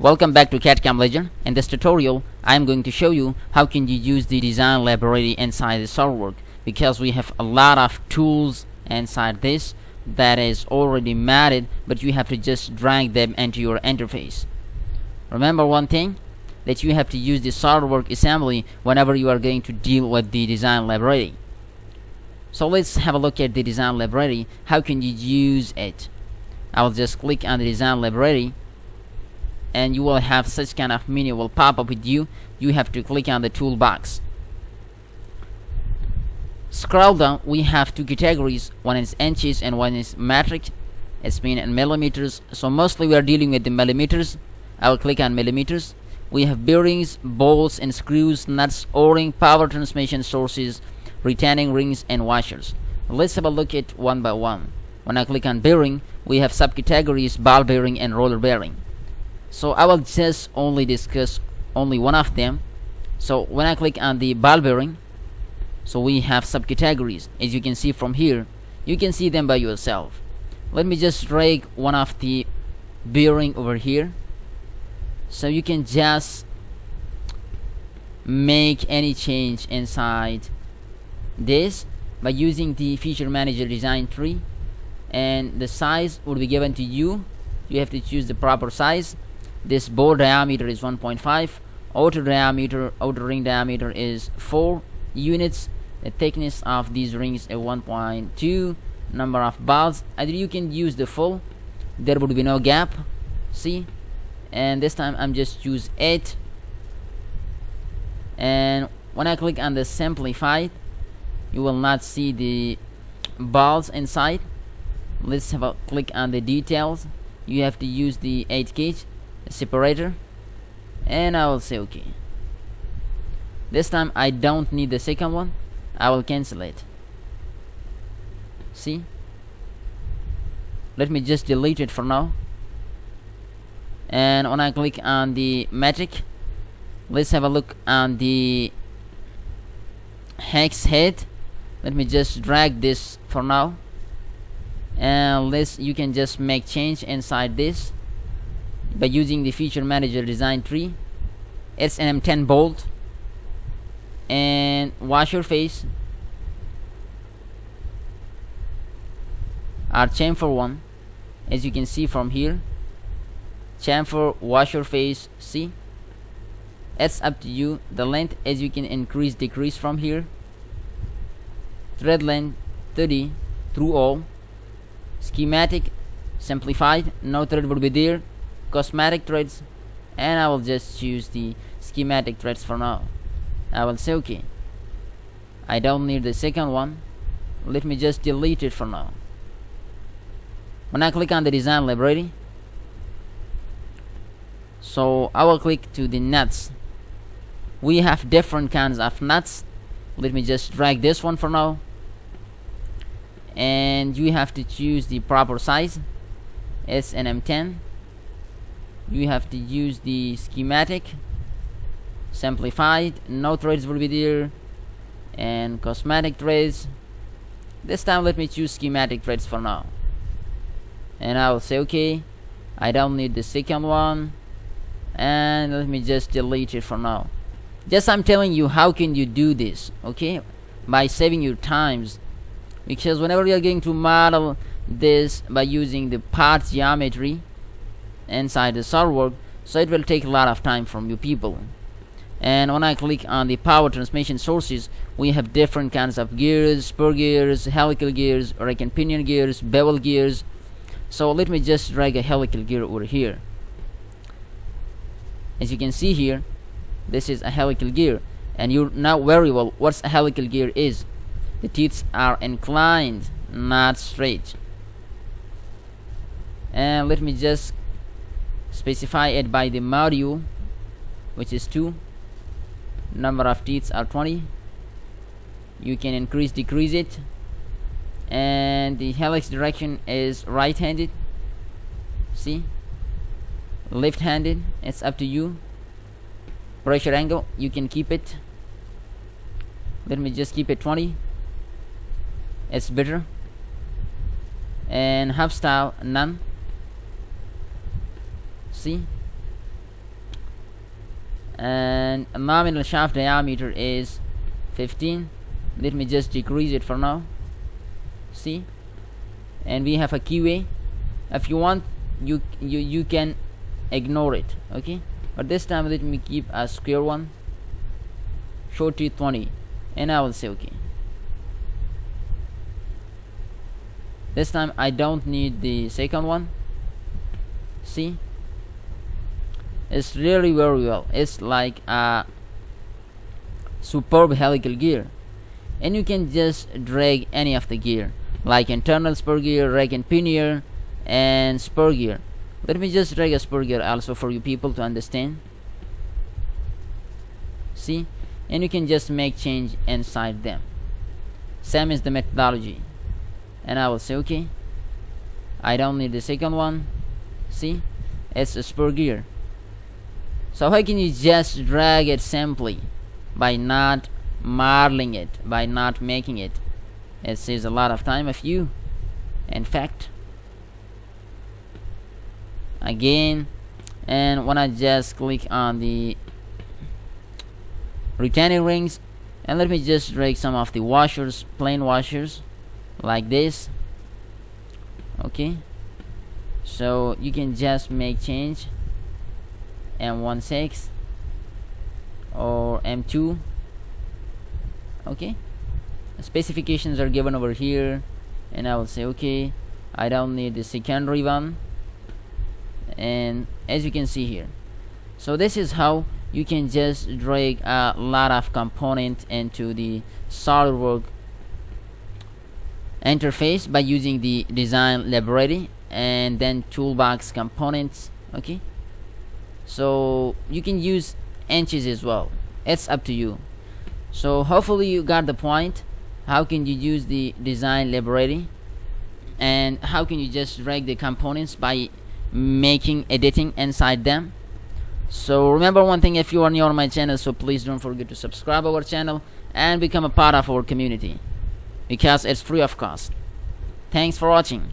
Welcome back to CAD-CAM Legend. In this tutorial, I am going to show you how can you use the design library inside the SolidWorks because we have a lot of tools inside this that is already matted but you have to just drag them into your interface. Remember one thing that you have to use the SolidWorks assembly whenever you are going to deal with the design library. So let's have a look at the design library. How can you use it? I'll just click on the design library and you will have such kind of menu will pop up with you you have to click on the toolbox. Scroll down we have two categories. One is inches and one is metric it's been in millimeters. So mostly we are dealing with the millimeters. I will click on millimeters. We have bearings bolts and screws nuts o-ring power transmission sources retaining rings and washers. Let's have a look at one by one. When I click on bearing we have subcategories ball bearing and roller bearing so I will just only discuss only one of them. So when I click on the ball bearing so we have subcategories. As you can see from here you can see them by yourself. Let me just drag one of the bearing over here. So you can just make any change inside this by using the feature manager design tree. And the size will be given to you. You have to choose the proper size this bore diameter is 1.5 outer diameter outer ring diameter is 4 units. The thickness of these rings is 1.2 number of balls either you can use the full there would be no gap see? And this time I'm just use 8 and when I click on the simplified you will not see the balls inside. Let's have a click on the details. You have to use the 8 gauge separator and I will say okay. This time I don't need the second one. I will cancel it. See? Let me just delete it for now. And when I click on the magic let's have a look on the hex head. Let me just drag this for now. And let's you can just make change inside this by using the feature manager design tree it's an M10 bolt and washer face. Are chamfer one as you can see from here. Chamfer washer face see? It's up to you. The length as you can increase decrease from here. Thread length 30 through all. Schematic simplified. No thread will be there cosmetic threads and I will just choose the schematic threads for now. I will say okay I don't need the second one. Let me just delete it for now. When I click on the design library so I will click to the nuts. We have different kinds of nuts. Let me just drag this one for now. And you have to choose the proper size it's an M10 you have to use the schematic simplified no threads will be there and cosmetic threads. This time let me choose schematic threads for now. And I will say okay I don't need the second one and let me just delete it for now. Just I'm telling you how can you do this okay? By saving your times. Because whenever you're going to model this by using the part geometry inside the SolidWorks so it will take a lot of time from you people. And when I click on the power transmission sources we have different kinds of gears spur gears helical gears rack and pinion gears bevel gears. So let me just drag a helical gear over here. As you can see here this is a helical gear and you know very well what a helical gear is. The teeth are inclined not straight. And let me just specify it by the module which is 2 number of teeth are 20 you can increase decrease it. And the helix direction is right-handed. See? Left-handed. It's up to you. Pressure angle you can keep it. Let me just keep it 20 it's better. And hub style none see. And nominal shaft diameter is 15 let me just decrease it for now. See? And we have a keyway. If you want you you you can ignore it okay? But this time let me keep a square one. Show t 20 and I will say okay. This time I don't need the second one. See it's really very well. It's like a superb helical gear. And you can just drag any of the gear like internal spur gear rack and pinion and spur gear. Let me just drag a spur gear also for you people to understand. See? And you can just make change inside them. Same is the methodology. And I will say okay I don't need the second one. See? It's a spur gear so how can you just drag it simply by not modeling it by not making it? It saves a lot of time of you in fact again and when I just click on the retaining rings and let me just drag some of the washers plain washers like this. Okay? So you can just make change M16 or M2 okay. Specifications are given over here and I will say okay I don't need the secondary one and as you can see here so this is how you can just drag a lot of component into the SolidWorks interface by using the design library and then toolbox components. Okay so you can use inches as well. It's up to you. So hopefully you got the point. How can you use the design library and how can you just drag the components by making editing inside them? So remember one thing if you are new on my channel so please don't forget to subscribe our channel and become a part of our community. Because it's free of cost. Thanks for watching